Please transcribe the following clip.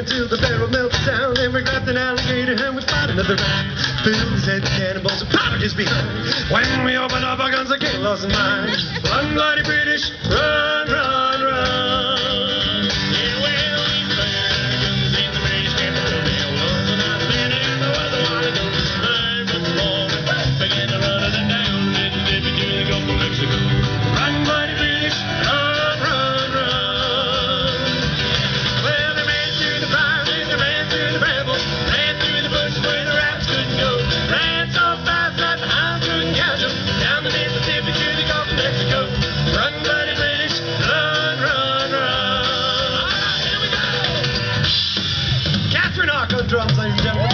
until the barrel melts down and we grabbed an alligator and we fought another round. Bills and cannonballs and pirates behind. When we opened up our guns, I get lost in mine. One bloody British, run! drums, ladies and gentlemen.